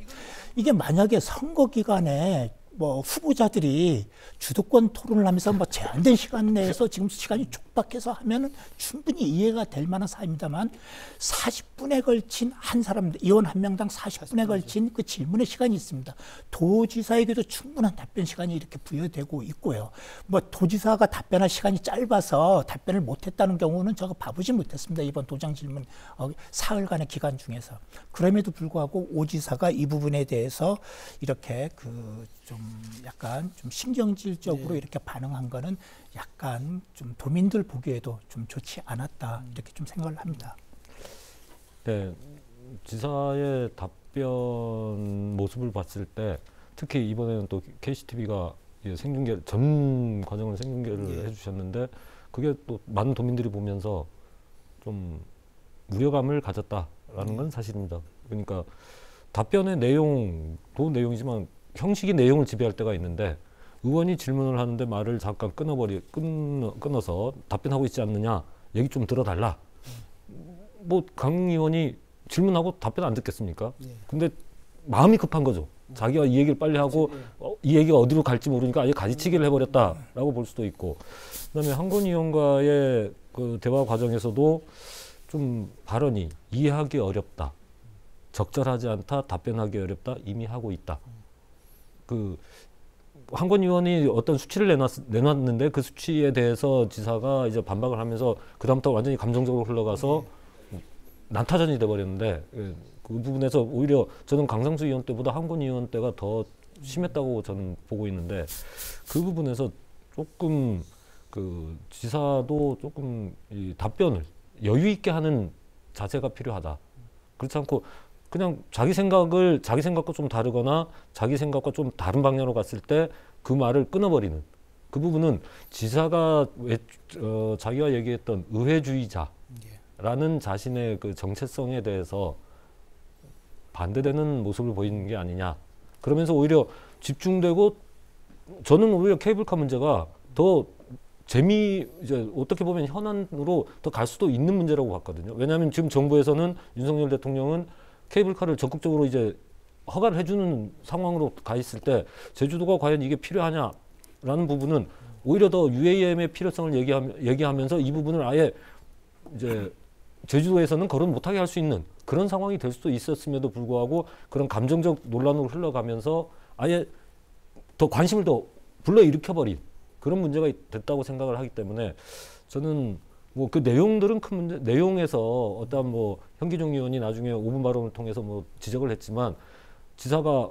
B: 이게 만약에 선거 기간에 뭐 후보자들이 주도권 토론을 하면서 뭐 제한된 시간 내에서 지금 시간이 촉박해서 하면은 충분히 이해가 될 만한 사입니다만 40분에 걸친 한 사람 의원 한 명당 40분에 걸친 그 질문의 시간이 있습니다. 도지사에게도 충분한 답변 시간이 이렇게 부여되고 있고요. 뭐 도지사가 답변할 시간이 짧아서 답변을 못했다는 경우는 저거 봐보지 못했습니다. 이번 도장 질문 어, 사흘간의 기간 중에서 그럼에도 불구하고 오지사가 이 부분에 대해서 이렇게 그 좀 약간 좀 신경질적으로 네. 이렇게 반응한 거는 약간 좀 도민들 보기에도 좀 좋지 않았다 이렇게 좀 생각을 합니다.
C: 네, 지사의 답변 모습을 봤을 때 특히 이번에는 또 KCTV가 생중계 전 과정을 생중계를 예. 해주셨는데 그게 또 많은 도민들이 보면서 좀 우려감을 가졌다라는 건 사실입니다. 그러니까 답변의 내용도 내용이지만 형식이 내용을 지배할 때가 있는데 의원이 질문을 하는데 말을 잠깐 끊어버리 끊, 끊어서 답변하고 있지 않느냐 얘기 좀 들어달라. 뭐 강 의원이 질문하고 답변 안 듣겠습니까? 예. 근데 마음이 급한 거죠. 자기가 이 얘기를 빨리 하고 어, 이 얘기가 어디로 갈지 모르니까 아예 가지치기를 해버렸다라고 볼 수도 있고 그다음에 한건 의원과의 그 대화 과정에서도 좀 발언이 이해하기 어렵다, 적절하지 않다, 답변하기 어렵다 이미 하고 있다. 그 한건 의원이 어떤 수치를 내놨, 내놨는데 그 수치에 대해서 지사가 이제 반박을 하면서 그다음부터 완전히 감정적으로 흘러가서 난타전이 돼버렸는데 예, 그 부분에서 오히려 저는 강상수 의원 때보다 한건 의원 때가 더 심했다고 저는 보고 있는데 그 부분에서 조금 그 지사도 조금 이 답변을 여유 있게 하는 자세가 필요하다. 그렇지 않고 그냥 자기 생각을 자기 생각과 좀 다르거나 자기 생각과 좀 다른 방향으로 갔을 때 그 말을 끊어버리는 그 부분은 지사가 왜, 어, 자기가 얘기했던 의회주의자라는 자신의 그 정체성에 대해서 반대되는 모습을 보이는 게 아니냐. 그러면서 오히려 집중되고 저는 오히려 케이블카 문제가 더 재미 이제 어떻게 보면 현안으로 더 갈 수도 있는 문제라고 봤거든요. 왜냐하면 지금 정부에서는 윤석열 대통령은 케이블카를 적극적으로 이제 허가를 해주는 상황으로 가 있을 때 제주도가 과연 이게 필요하냐라는 부분은 오히려 더 UAM의 필요성을 얘기하면, 서이 부분을 아예 이제 제주도에서는 거론 못하게 할 수 있는 그런 상황이 될 수도 있었음에도 불구하고 그런 감정적 논란으로 흘러가면서 아예 더 관심을 더 불러일으켜버린 그런 문제가 됐다고 생각을 하기 때문에 저는 뭐 그 내용들은 큰 문제, 내용에서 어떤 뭐 현기종 의원이 나중에 5분 발언을 통해서 뭐 지적을 했지만 지사가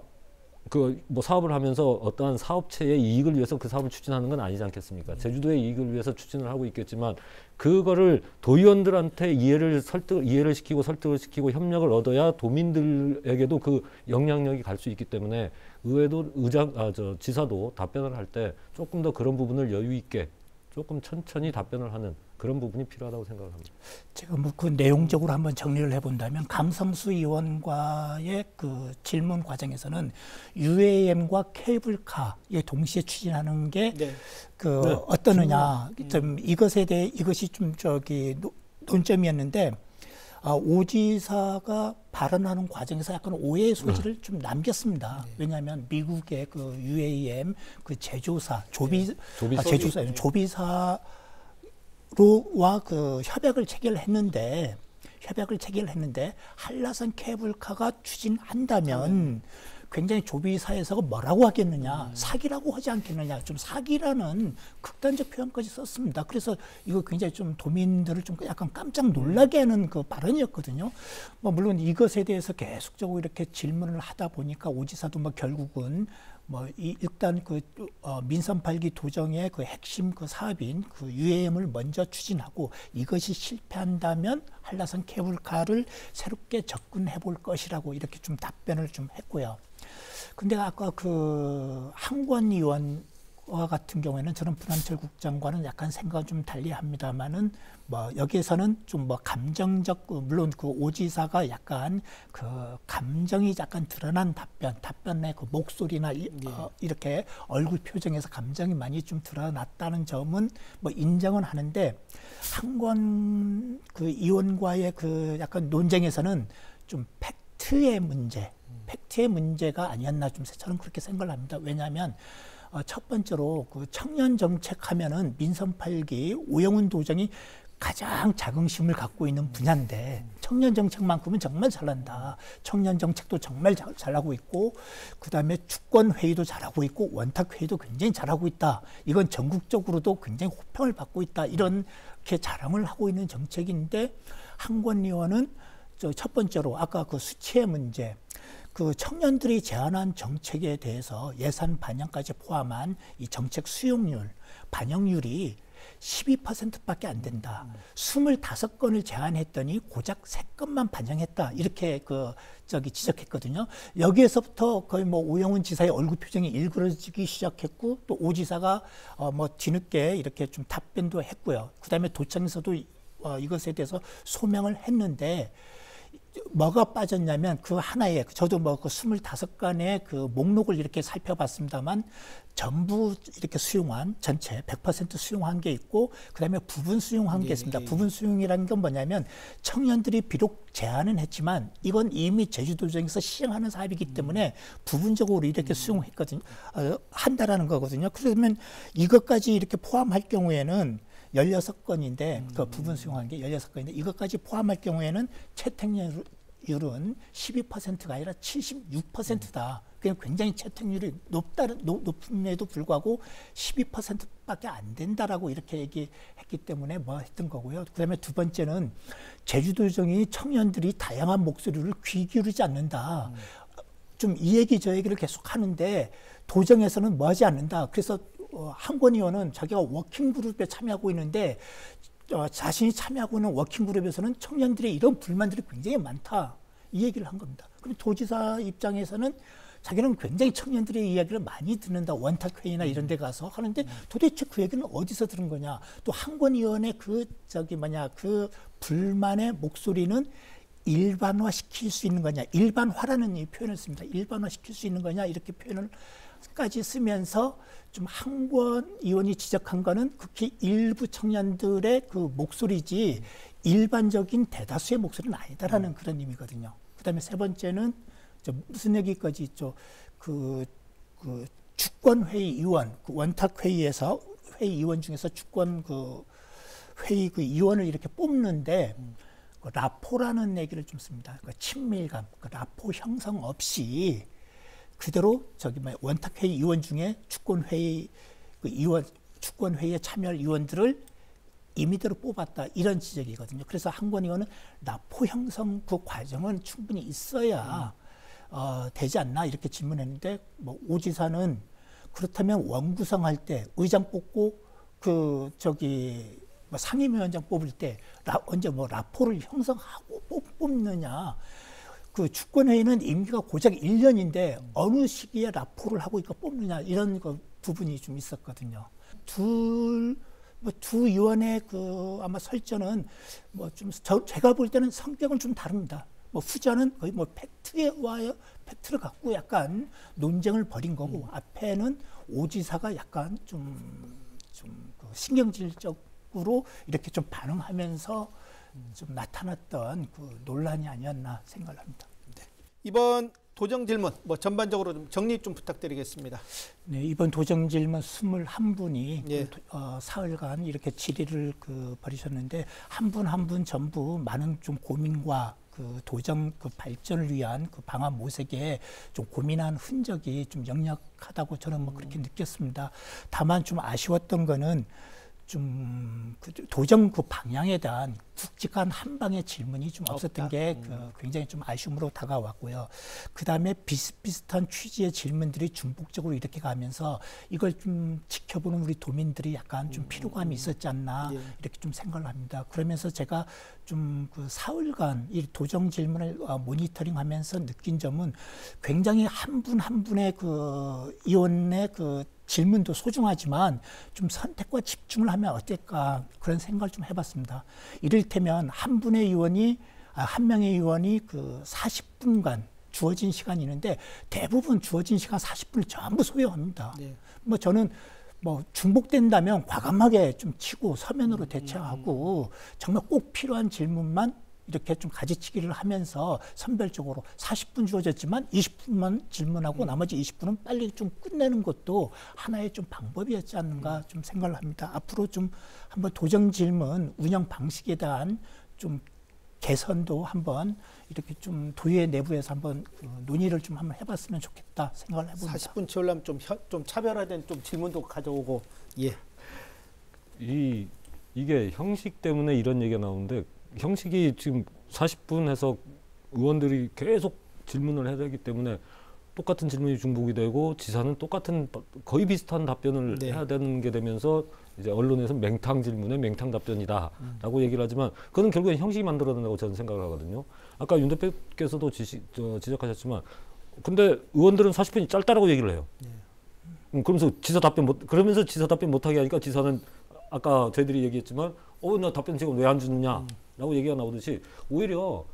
C: 그 뭐 사업을 하면서 어떠한 사업체의 이익을 위해서 그 사업을 추진하는 건 아니지 않겠습니까? 제주도의 이익을 위해서 추진을 하고 있겠지만 그거를 도의원들한테 이해를 설득 이해를 시키고 설득을 시키고 협력을 얻어야 도민들에게도 그 영향력이 갈 수 있기 때문에 의회도 의장 아 저 지사도 답변을 할 때 조금 더 그런 부분을 여유 있게 조금 천천히 답변을 하는 그런 부분이 필요하다고 생각을 합니다.
B: 제가 뭐 그 내용적으로 한번 정리를 해본다면 감성수 의원과의 그 질문 과정에서는 UAM과 케이블카에 동시에 추진하는 게그 네. 그 네. 어떠느냐 음. 좀 이것에 대해 이것이 좀 저기 노, 논점이었는데 아, 오지사가 발언하는 과정에서 약간 오해의 소지를 네. 좀 남겼습니다. 네. 왜냐하면 미국의 그 UAM 그 제조사 조비 네. 아, 제조사 조비사 로와 그 협약을 체결했는데 협약을 체결했는데 한라산 케이블카가 추진한다면 굉장히 조비사에서 뭐라고 하겠느냐 음. 사기라고 하지 않겠느냐 좀 사기라는 극단적 표현까지 썼습니다. 그래서 이거 굉장히 좀 도민들을 좀 약간 깜짝 놀라게 하는 그 발언이었거든요. 뭐 물론 이것에 대해서 계속적으로 이렇게 질문을 하다 보니까 오지사도 뭐 결국은 뭐이 일단 그 어, 민선 8기 도정의 그 핵심 그 사업인 그 UAM을 먼저 추진하고 이것이 실패한다면 한라산 케이블카를 새롭게 접근해 볼 것이라고 이렇게 좀 답변을 좀 했고요. 근데 아까 그 한권 의원 와 같은 경우에는 저는 분한철 국장과는 약간 생각은 좀 달리합니다만은 뭐 여기에서는 좀 뭐 감정적 물론 그 오지사가 약간 그 감정이 약간 드러난 답변 답변의 그 목소리나 이,
A: 예.
B: 어, 이렇게 얼굴 표정에서 감정이 많이 좀 드러났다는 점은 뭐 인정은 하는데 한권 그 의원과의 그 약간 논쟁에서는 좀 팩트의 문제 팩트의 문제가 아니었나 좀 저는 그렇게 생각을 합니다. 왜냐하면 어, 첫 번째로 그 청년 정책 하면은 민선 8기 오영훈 도정이 가장 자긍심을 갖고 있는 분야인데 청년 정책만큼은 정말 잘한다. 청년 정책도 정말 잘, 잘하고 있고 그다음에 주권 회의도 잘하고 있고 원탁 회의도 굉장히 잘하고 있다. 이건 전국적으로도 굉장히 호평을 받고 있다. 이렇게 자랑을 하고 있는 정책인데 한권 의원은 저 첫 번째로 아까 그 수치의 문제 그 청년들이 제안한 정책에 대해서 예산 반영까지 포함한 이 정책 수용률, 반영률이 12%밖에 안 된다. 25건을 제안했더니 고작 3건만 반영했다. 이렇게 그 저기 지적했거든요. 여기에서부터 거의 뭐 오영훈 지사의 얼굴 표정이 일그러지기 시작했고 또 오 지사가 어 뭐 뒤늦게 이렇게 좀 답변도 했고요. 그다음에 도청에서도 어 이것에 대해서 소명을 했는데 뭐가 빠졌냐면 그 하나에 저도 뭐그 스물다섯 건의 그 목록을 이렇게 살펴봤습니다만 전부 이렇게 수용한 전체 100% 수용한 게 있고 그다음에 부분 수용한 게 있습니다. 부분 수용이라는 건 뭐냐면 청년들이 비록 제안은 했지만 이건 이미 제주도정에서 시행하는 사업이기 때문에 부분적으로 이렇게 수용했거든요. 어, 한다라는 거거든요. 그러면 이것까지 이렇게 포함할 경우에는 16건인데 그 부분 수용한 게 16건인데 이것까지 포함할 경우에는 채택률은 12%가 아니라 76%다. 그냥 굉장히 채택률이 높다, 높음에도 불구하고 12%밖에 안 된다라고 이렇게 얘기했기 때문에 뭐 했던 거고요. 그 다음에 두 번째는 제주도정이 청년들이 다양한 목소리를 귀 기울이지 않는다. 좀이 얘기 저 얘기를 계속 하는데 도정에서는 뭐 하지 않는다. 그래서 어, 한권 의원은 자기가 working group에 참여하고 있는데 어, 자신이 참여하고 있는 working group에서는 청년들의 이런 불만들이 굉장히 많다. 이 얘기를 한 겁니다. 그럼 도지사 입장에서는 자기는 굉장히 청년들의 이야기를 많이 듣는다. 원탁회의나 이런 데 가서 하는데 도대체 그 얘기는 어디서 들은 거냐. 또 한권 의원의 그 저기 뭐냐 그 불만의 목소리는 일반화 시킬 수 있는 거냐. 일반화라는 이 표현을 씁니다. 일반화 시킬 수 있는 거냐. 이렇게 표현을 까지 쓰면서 좀 한권 의원이 지적한 거는 극히 일부 청년들의 그 목소리지 일반적인 대다수의 목소리는 아니다라는 그런 의미거든요. 그다음에 세 번째는 저 무슨 얘기까지 있죠? 그, 그 주권 회의 의원, 그 원탁 회의에서 회의 의원 중에서 주권 그 회의 그 의원을 이렇게 뽑는데 그 라포라는 얘기를 좀 씁니다. 그 친밀감, 그 라포 형성 없이 그대로 저기 뭐 원탁회의 의원 중에 주권회의 그 의원 주권회의에 참여할 의원들을 임의대로 뽑았다 이런 지적이거든요. 그래서 한권 의원은 나포 형성 그 과정은 충분히 있어야 어, 되지 않나 이렇게 질문했는데 뭐 오지사는 그렇다면 원 구성할 때 의장 뽑고 그 저기 뭐 상임위원장 뽑을 때 라, 언제 뭐 라포를 형성하고 뽑, 뽑느냐 그 주권회의는 임기가 고작 1년인데 어느 시기에 라포를 하고 있고 뽑느냐 이런 그 부분이 좀 있었거든요. 둘, 뭐두 의원의 그 아마 설전은 뭐 좀 제가 볼 때는 성격은 좀 다릅니다. 뭐 후자는 거의 뭐 팩트에 와요. 팩트를 갖고 약간 논쟁을 벌인 거고 음. 앞에는 오지사가 약간 좀, 좀 그 신경질적으로 이렇게 좀 반응하면서 좀 나타났던 그 논란이 아니었나 생각을 합니다. 네.
A: 이번 도정 질문 뭐 전반적으로 좀 정리 좀 부탁드리겠습니다.
B: 네, 이번 도정 질문 21분이
A: 예.
B: 그, 어, 사흘간 이렇게 질의를 그 벌이셨는데 한 분 한 분 전부 많은 좀 고민과 그 도정 그 발전을 위한 그 방안 모색에 좀 고민한 흔적이 좀 역력하다고 저는 뭐 그렇게 느꼈습니다. 다만 좀 아쉬웠던 거는 좀그 도정 그 방향에 대한 굵직한 한 방의 질문이 좀 없었던
A: 없다.
B: 게 그 굉장히 좀 아쉬움으로 다가왔고요. 그 다음에 비슷비슷한 취지의 질문들이 중복적으로 이렇게 가면서 이걸 좀 지켜보는 우리 도민들이 약간 좀 피로감이 있었지 않나
A: 예.
B: 이렇게 좀 생각을 합니다. 그러면서 제가 좀 그 사흘간 이 도정 질문을 어, 모니터링 하면서 느낀 점은 굉장히 한 분한 분의 그 의원의 그 질문도 소중하지만 좀 선택과 집중을 하면 어떨까 그런 생각을 좀 해봤습니다. 이를테면 한 분의 의원이 아, 한 명의 의원이 그 40분간 주어진 시간이 있는데 대부분 주어진 시간 40분을 전부 소요합니다.
A: 네.
B: 뭐 저는 뭐 중복된다면 과감하게 좀 치고 서면으로 대처하고 정말 꼭 필요한 질문만 이렇게 좀 가지치기를 하면서 선별적으로 40분 주어졌지만 20분만 질문하고 나머지 20분은 빨리 좀 끝내는 것도 하나의 좀 방법이었지 않는가 좀 생각을 합니다. 앞으로 좀 한번 도정 질문 운영 방식에 대한 좀 개선도 한번 이렇게 좀 도의회 내부에서 한번 그 논의를 좀 한번 해봤으면 좋겠다 생각을 해봅니다.
A: 40분 채우려면 좀, 현- 좀 차별화된 좀 질문도 가져오고 예.
C: 이 이게 형식 때문에 이런 얘기가 나오는데 형식이 지금 40분 해서 의원들이 계속 질문을 해야 되기 때문에 똑같은 질문이 중복이 되고 지사는 똑같은 바- 거의 비슷한 답변을
A: 네.
C: 해야 되는 게 되면서 이제 언론에서 맹탕 질문에 맹탕 답변이다라고 얘기를 하지만 그건 결국엔 형식이 만들어낸다고 저는 생각을 하거든요. 아까 윤 대표께서도 지시, 저, 지적하셨지만 근데 의원들은 40분이 짧다라고 얘기를 해요. 음, 그러면서 지사 답변 못 그러면서 지사 답변 못하게 하니까 지사는 아까 저희들이 얘기했지만 어 나 답변 지금 왜 안 주느냐 라고 얘기가 나오듯이 오히려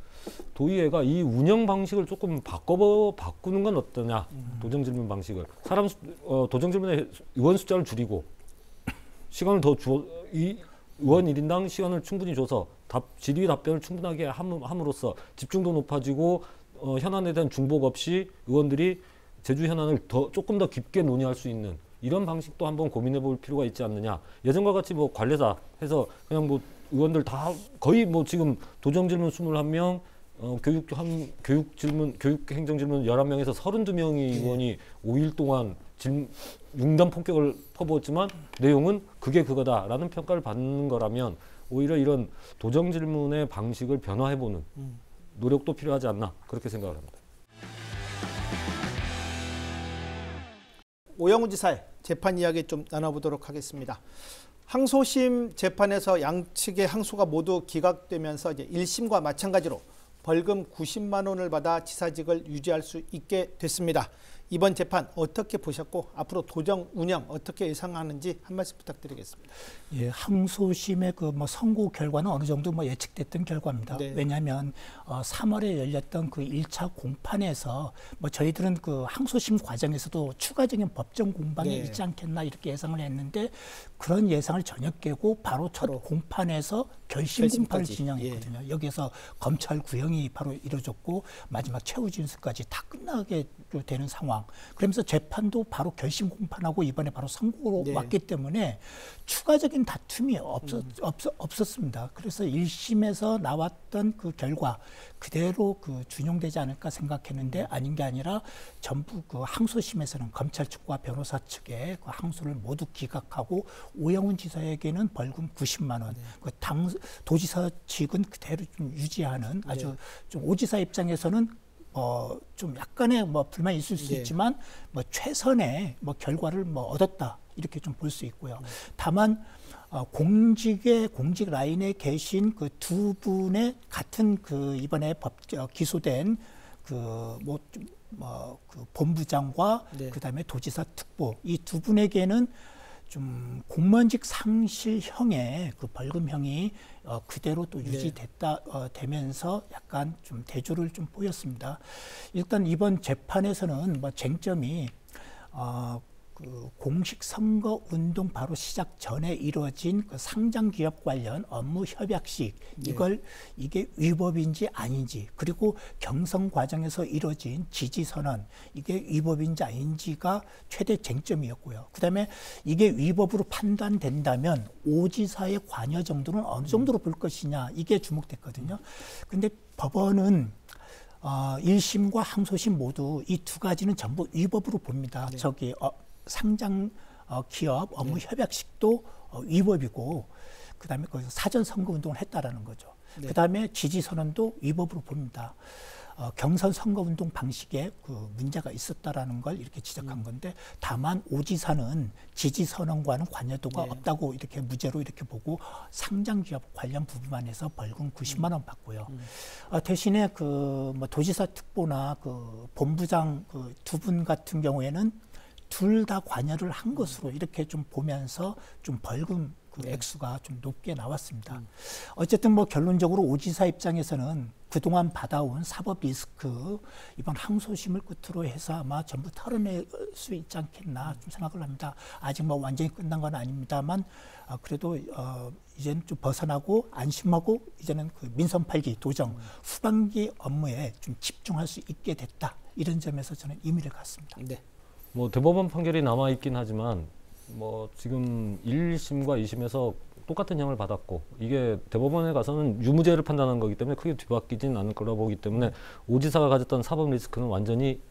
C: 도의회가 이 운영 방식을 조금 바꿔 바꾸는 건 어떠냐? 도정 질문 방식을. 사람 수- 어, 도정 질문의 의원 숫자를 줄이고 시간을 더 주어 이 의원 일인당 시간을 충분히 줘서 답 질의 답변을 충분하게 함, 함으로써 집중도 높아지고 어, 현안에 대한 중복 없이 의원들이 제주 현안을 더 조금 더 깊게 논의할 수 있는 이런 방식도 한번 고민해 볼 필요가 있지 않느냐. 예전과 같이 뭐 관례사 해서 그냥 뭐 의원들 다 거의 뭐 지금 도정 질문 21명 어, 교육 한 교육 질문 교육 행정 질문 11명에서 32명이 의원이 5일 동안 질 융단 폭격을 퍼부었지만 내용은 그게 그거다라는 평가를 받는 거라면 오히려 이런 도정 질문의 방식을 변화해 보는 노력도 필요하지 않나 그렇게 생각을 합니다.
A: 오영훈 지사의 재판 이야기 좀 나눠보도록 하겠습니다. 항소심 재판에서 양측의 항소가 모두 기각되면서 이제 1심과 마찬가지로 벌금 90만 원을 받아 지사직을 유지할 수 있게 됐습니다. 이번 재판 어떻게 보셨고 앞으로 도정 운영 어떻게 예상하는지 한 말씀 부탁드리겠습니다.
B: 예, 항소심의 그 뭐 선고 결과는 어느 정도 뭐 예측됐던 결과입니다.
A: 네.
B: 왜냐하면 어, 3월에 열렸던 그 1차 공판에서 뭐 저희들은 그 항소심 과정에서도 추가적인 법정 공방이
A: 네.
B: 있지 않겠나 이렇게 예상을 했는데 그런 예상을 전혀 깨고 바로 첫
A: 바로
B: 공판에서 결심 공판을
A: 결심까지. 예.
B: 진행했거든요. 여기에서 검찰 구형이 바로 이루어졌고 마지막 최후 진술까지 다 끝나게 되는 상황. 그러면서 재판도 바로 결심 공판하고 이번에 바로 선고로
A: 네.
B: 왔기 때문에 추가적인 다툼이 없었, 없었, 없었습니다. 그래서 1심에서 나왔던 그 결과 그대로 그 준용되지 않을까 생각했는데 아닌 게 아니라 전부 그 항소심에서는 검찰 측과 변호사 측의 그 항소를 모두 기각하고 오영훈 지사에게는 벌금 90만 원, 그당 도지사 측은 그대로 좀 유지하는 아주 좀 오지사 입장에서는 어, 좀 약간의 뭐 불만이 있을 수
A: 네.
B: 있지만 뭐 최선의 뭐 결과를 뭐 얻었다 이렇게 좀 볼 수 있고요. 다만 어, 공직의 공직 라인에 계신 그 두 분의 같은 그 이번에 법 어, 기소된 그뭐 뭐그 본부장과
A: 네.
B: 그다음에 도지사 특보 이 두 분에게는 좀 공무원직 상실형의 그 벌금형이 어, 그대로 또 유지됐다 어, 되면서 약간 좀 대조를 좀 보였습니다. 일단 이번 재판에서는 뭐 쟁점이 어, 그 공식 선거 운동 바로 시작 전에 이루어진 그 상장 기업 관련 업무 협약식 이걸 이게 위법인지 아닌지 그리고 경선 과정에서 이루어진 지지 선언 이게 위법인지 아닌지가 최대 쟁점이었고요. 그다음에 이게 위법으로 판단된다면 오지사의 관여 정도는 어느 정도로 볼 것이냐 이게 주목됐거든요. 근데 법원은 어, 1심과 항소심 모두 이 두 가지는 전부 위법으로 봅니다. 저기 어, 상장 어, 기업 업무 협약식도 어, 위법이고 그다음에 거기서 사전 선거 운동을 했다라는 거죠.
A: 네.
B: 그다음에 지지 선언도 위법으로 봅니다. 어, 경선 선거 운동 방식에 그 문제가 있었다라는 걸 이렇게 지적한 건데 다만 오 지사는 지지 선언과는 관여도가
A: 네.
B: 없다고 이렇게 무죄로 이렇게 보고 상장 기업 관련 부분만 해서 벌금 90만 원 받고요. 어, 대신에 그 뭐 도지사 특보나 그 본부장 그 두 분 같은 경우에는 둘 다 관여를 한 것으로 이렇게 좀 보면서 좀 벌금 그 액수가 좀 높게 나왔습니다. 어쨌든 뭐 결론적으로 오지사 입장에서는 그동안 받아온 사법 리스크 이번 항소심을 끝으로 해서 아마 전부 털어낼 수 있지 않겠나 좀 생각을 합니다. 아직 뭐 완전히 끝난 건 아닙니다만 아, 그래도 어, 이제는 좀 벗어나고 안심하고 이제는 그 민선 8기 도정 후반기 업무에 좀 집중할 수 있게 됐다. 이런 점에서 저는 의미를 갖습니다.
A: 네.
C: 뭐 대법원 판결이 남아 있긴 하지만 뭐 지금 1심과 2심에서 똑같은 형을 받았고 이게 대법원에 가서는 유무죄를 판단한 거기 때문에 크게 뒤바뀌진 않을 거라 보기 때문에 오지사가 가졌던 사법 리스크는 완전히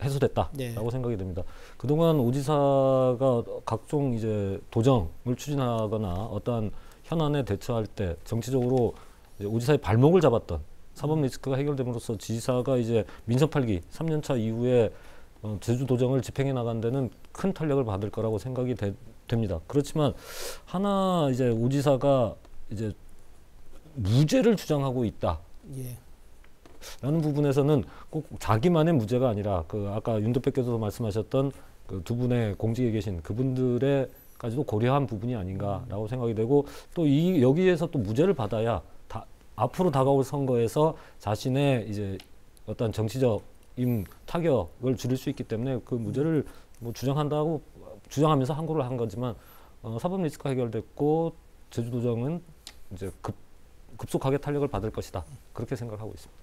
C: 해소됐다라고
A: 네.
C: 생각이 됩니다. 그동안 오지사가 각종 이제 도정을 추진하거나 어떠한 현안에 대처할 때 정치적으로 오지사의 발목을 잡았던 사법 리스크가 해결됨으로써 지사가 이제 민선 8기 3년차 이후에 어, 제주 도정을 집행해 나간 데는 큰 탄력을 받을 거라고 생각이 되, 됩니다. 그렇지만 하나 이제 오지사가 이제 무죄를 주장하고 있다.
A: 예.
C: 라는 부분에서는 꼭 자기만의 무죄가 아니라 그 아까 윤 대표께서도 말씀하셨던 그 두 분의 공직에 계신 그분들의 까지도 고려한 부분이 아닌가라고 생각이 되고 또 이 여기에서 또 무죄를 받아야 다, 앞으로 다가올 선거에서 자신의 이제 어떤 정치적 인 타격을 줄일 수 있기 때문에 그 무죄를 뭐 주장한다고 주장하면서 항고를 한 거지만 어, 사법 리스크가 해결됐고 제주도정은 이제 급 급속하게 탄력을 받을 것이다 그렇게 생각하고 있습니다.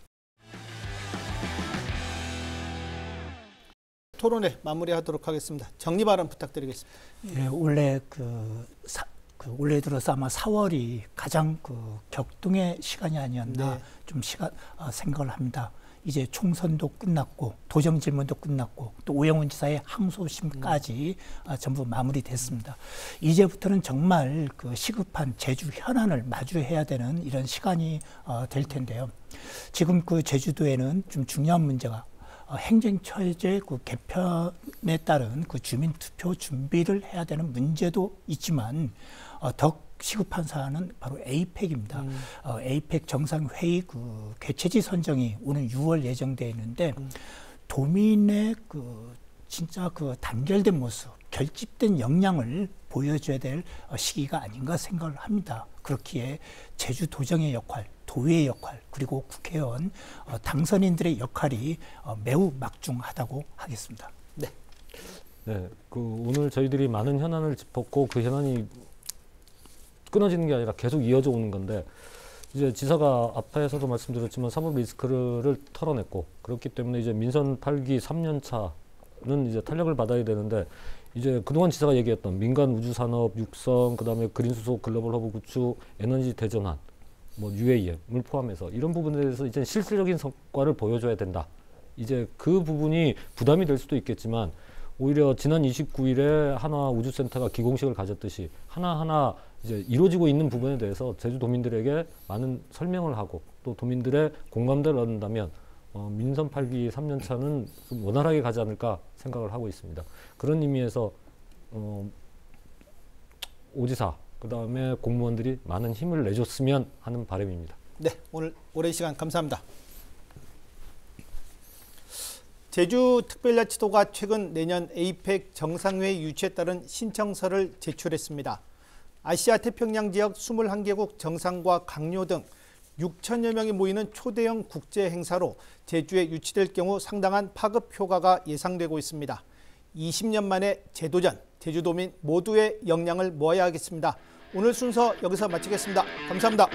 A: 토론회 마무리하도록 하겠습니다. 정리 발언 부탁드리겠습니다.
B: 예, 원래 그, 사, 그 올해 들어서 아마 4월이 가장 그 격동의 시간이 아니었나
A: 네.
B: 좀 시간 어, 생각을 합니다. 이제 총선도 끝났고 도정 질문도 끝났고 또 오영훈 지사의 항소심까지 아, 전부 마무리됐습니다. 이제부터는 정말 그 시급한 제주 현안을 마주해야 되는 이런 시간이 어, 될 텐데요. 지금 그 제주도에는 좀 중요한 문제가 어, 행정처제 그 개편에 따른 그 주민 투표 준비를 해야 되는 문제도 있지만 어, 더 시급한 사안은 바로 에이펙입니다. 어, 에이펙 정상회의 그 개최지 선정이 오는 6월 예정돼 있는데 도민의 그 진짜 그 단결된 모습, 결집된 역량을 보여줘야 될 어, 시기가 아닌가 생각을 합니다. 그렇기에 제주 도정의 역할, 도의의 역할, 그리고 국회의원 어, 당선인들의 역할이 어, 매우 막중하다고 하겠습니다.
C: 네, 그 오늘 저희들이 많은 현안을 짚었고 그 현안이 끊어지는 게 아니라 계속 이어져 오는 건데 이제 지사가 앞에서도 말씀드렸지만 사법 리스크를 털어냈고 그렇기 때문에 이제 민선 8기 3년 차는 이제 탄력을 받아야 되는데 이제 그동안 지사가 얘기했던 민간 우주 산업 육성 그다음에 그린 수소 글로벌 허브 구축 에너지 대전환 뭐 UAM을 포함해서 이런 부분에 대해서 이제 실질적인 성과를 보여줘야 된다. 이제 그 부분이 부담이 될 수도 있겠지만 오히려 지난 29일에 한화 우주센터가 기공식을 가졌듯이 하나하나 이제 이루어지고 있는 부분에 대해서 제주 도민들에게 많은 설명을 하고 또 도민들의 공감대를 얻는다면 어, 민선 8기 3년 차는 좀 원활하게 가지 않을까 생각을 하고 있습니다. 그런 의미에서 어, 오지사 그 다음에 공무원들이 많은 힘을 내줬으면 하는 바람입니다.
A: 네, 오늘 오랜 시간 감사합니다. 제주특별자치도가 최근 내년 에이펙 정상회의 유치에 따른 신청서를 제출했습니다. 아시아 태평양 지역 21개국 정상과 강요 등 6천여 명이 모이는 초대형 국제 행사로 제주에 유치될 경우 상당한 파급 효과가 예상되고 있습니다. 20년 만에 재도전, 제주도민 모두의 역량을 모아야 하겠습니다. 오늘 순서 여기서 마치겠습니다. 감사합니다.